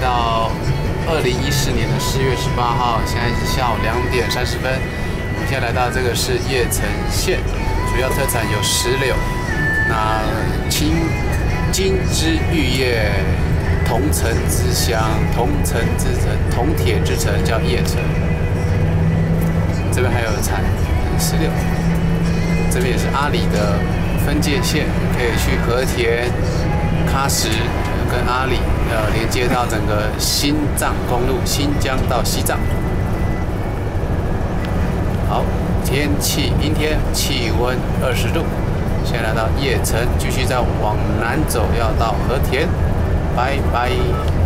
到二零一四年的四月十八号，现在是下午两点三十分。我们现在来到这个是叶城县，主要特产有石榴，那青金枝玉叶，铜城之乡，铜城之城，铜铁之城叫叶城。这边还有产石榴，这边也是阿里的分界线，可以去和田、喀什跟阿里，接到整个新藏公路，新疆到西藏。好，天气阴天，气温二十度。现在来到叶城，继续再往南走，要到和田。拜拜。